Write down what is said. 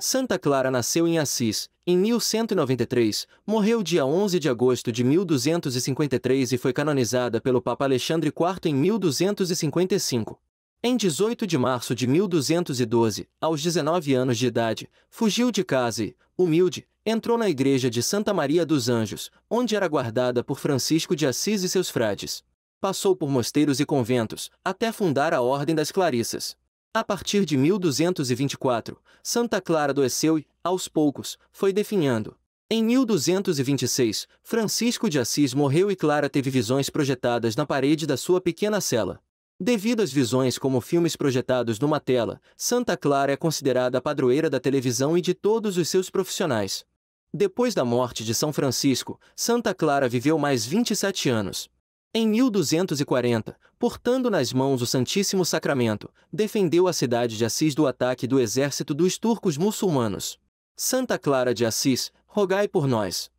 Santa Clara nasceu em Assis, em 1193, morreu dia 11 de agosto de 1253 e foi canonizada pelo Papa Alexandre IV em 1255. Em 18 de março de 1212, aos 19 anos de idade, fugiu de casa e, humilde, entrou na igreja de Santa Maria dos Anjos, onde era guardada por Francisco de Assis e seus frades. Passou por mosteiros e conventos, até fundar a Ordem das Clarissas. A partir de 1224, Santa Clara adoeceu e, aos poucos, foi definhando. Em 1226, Francisco de Assis morreu e Clara teve visões projetadas na parede da sua pequena cela. Devido às visões como filmes projetados numa tela, Santa Clara é considerada a padroeira da televisão e de todos os seus profissionais. Depois da morte de São Francisco, Santa Clara viveu mais 27 anos. Em 1240, portando nas mãos o Santíssimo Sacramento, defendeu a cidade de Assis do ataque do exército dos turcos muçulmanos. Santa Clara de Assis, rogai por nós.